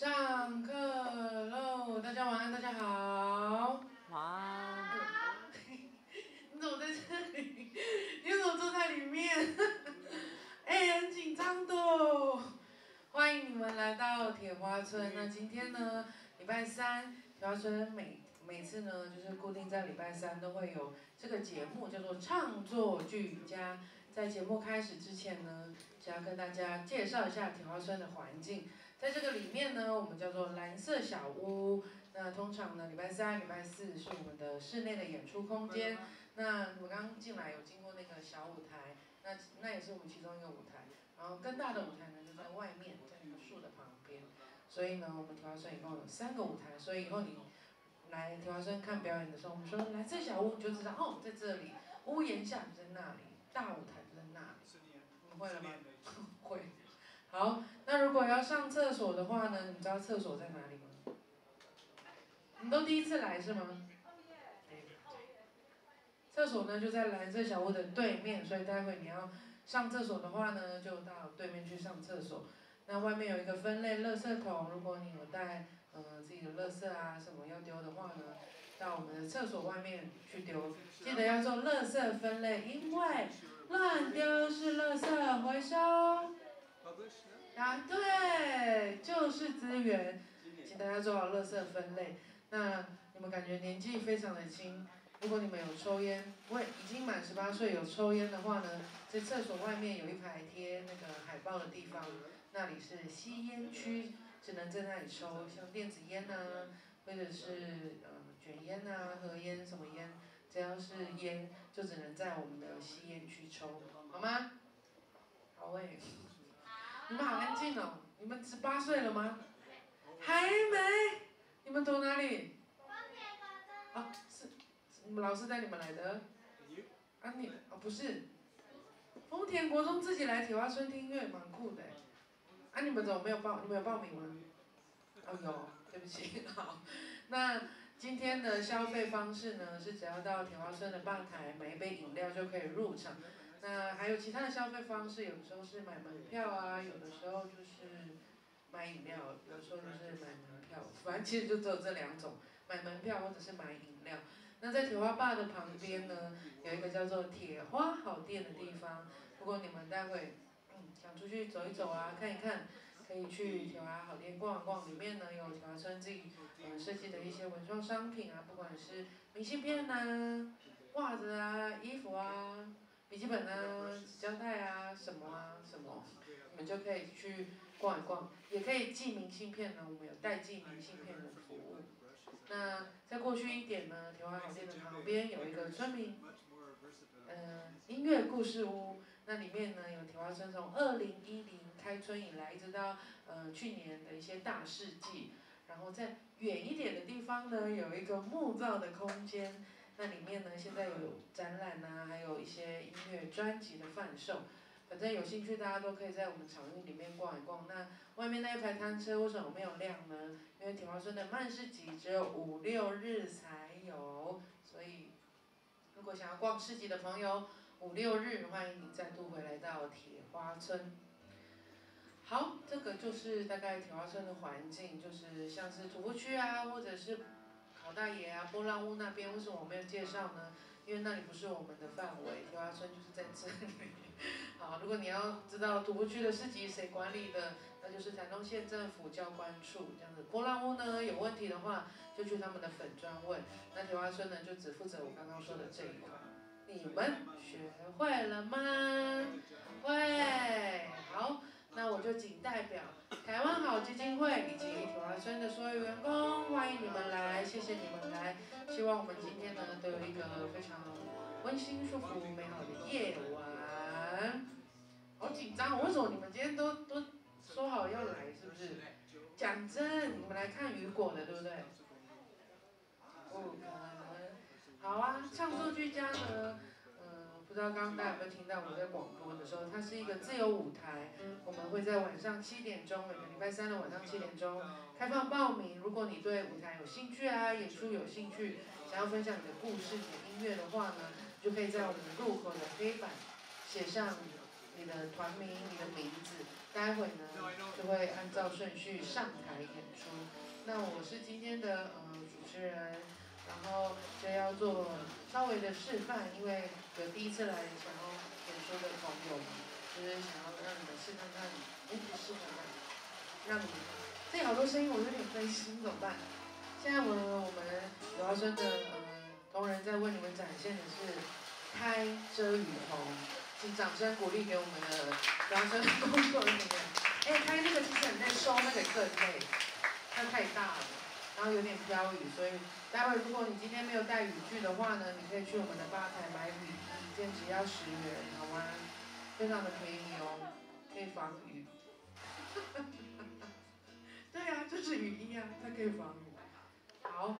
上课喽！大家晚安，大家好。晚安。你怎么在这里？你怎么坐在里面？哎，很紧张的。欢迎你们来到铁花村。那今天呢，礼拜三，铁花村每每次呢，就是固定在礼拜三都会有这个节目，叫做唱作俱佳。在节目开始之前呢，想要跟大家介绍一下铁花村的环境。在这个里面呢，我们叫做蓝色小屋。那通常呢，礼拜三、礼拜四是我们的室内的演出空间。那我刚刚进来有经过那个小舞台，那那也是我们其中一个舞台。然后更大的舞台呢就在外面，在那个树的旁边。所以呢，我们铁花村一共有三个舞台。所以以后你来铁花村看表演的时候，我们说蓝色小屋，你就知道哦，在这里，屋檐下就在那里，大舞台会了吗？会。好，那如果要上厕所的话呢？你知道厕所在哪里吗？你都第一次来是吗？厕所呢就在蓝色小屋的对面，所以待会你要上厕所的话呢，就到对面去上厕所。那外面有一个分类垃圾桶，如果你有带呃自己的垃圾啊什么要丢的话呢，到我们的厕所外面去丢。记得要做垃圾分类，因为乱丢是垃圾回收。答对，就是资源，请大家做好垃圾分类。那你们感觉年纪非常的轻，如果你们有抽烟，会，已经满十八岁有抽烟的话呢，在厕所外面有一排贴那个海报的地方，那里是吸烟区，只能在那里抽，像电子烟呐，或者是呃卷烟呐、盒烟什么烟，只要是烟就只能在我们的吸烟区抽，好吗？好诶。你们好安静哦！你们十八岁了吗？还没。你们读哪里？啊，是，你们老师带你们来的。啊你，哦不是。丰田国中自己来铁花村听音乐，蛮酷的。啊你们怎么没有报？你们有报名吗？哦有，对不起，好。那今天的消费方式呢，是只要到铁花村的吧台买一杯饮料就可以入场。那还有其他的消费方式，有的时候是买门票啊，有的时候就是买饮料，有的时候就是买门票，反正其实就只有这两种，买门票或者是买饮料。那在铁花坝的旁边呢，有一个叫做铁花好店的地方，如果你们待会嗯想出去走一走啊，看一看，可以去铁花好店逛一逛，里面呢有铁花村自己呃设计的一些文创商品啊，不管是明信片呐、袜子啊、衣服啊。笔记本啊，纸胶带啊，什么啊，什么，你们就可以去逛一逛，也可以寄明信片呢。我们有代寄明信片的服务。那再过去一点呢，铁花好店的旁边有一个村民，呃，音乐故事屋。那里面呢有铁花村从二零一零开村以来，一直到呃去年的一些大事记。然后在远一点的地方呢，有一个木造的空间。那里面呢，现在有展览呐，还有一些音乐专辑的贩售。反正有兴趣，大家都可以在我们场域里面逛一逛。那外面那一排摊车为什么没有亮呢？因为铁花村的慢市集只有五六日才有，所以如果想要逛市集的朋友，五六日欢迎你再度回来到铁花村。好，这个就是大概铁花村的环境，就是像是徒步区啊，或者是。考大爷啊，波浪屋那边为什么我没有介绍呢？因为那里不是我们的范围，铁花村就是在这里。好，如果你要知道徒步区的市集谁管理的，那就是台东县政府交关处这样子。波浪屋呢有问题的话，就去他们的粉砖问。那铁花村呢就只负责我刚刚说的这一块。你们学会了吗？会，好。那我就仅代表台湾好基金会以及铁花村的所有员工，欢迎你们来，谢谢你们来。希望我们今天呢都有一个非常温馨、舒服、美好的夜晚。好紧张，为什么你们今天都都说好要来，是不是？讲真，你们来看雨果的，对不对？不可能。好啊，唱作俱佳呢。嗯不知道刚刚大家有没有听到我在广播的时候，它是一个自由舞台，我们会在晚上七点钟，每个礼拜三的晚上七点钟开放报名。如果你对舞台有兴趣啊，演出有兴趣，想要分享你的故事、你的音乐的话呢，就可以在我们的入口的黑板写上你的团名、你的名字，待会呢就会按照顺序上台演出。那我是今天的呃主持人，要做稍微的示范，因为有第一次来想要演出的朋友们，就是想要让你们试看看，哎，试看看，让你这好多声音，我有点分心，怎么办？现在我我们有阿生的呃同仁在为你们展现的是开遮雨棚，请掌声鼓励给我们的有阿生工作人员。哎，开那个其实很累，收那个更累，它太大了，然后有点飘雨，所以待会如果你今天没有带雨具的话呢，你可以去我们的吧台买雨衣，一件只要十元，好吗？非常的便宜哦，可以防雨。对呀，就是雨衣呀，它可以防雨。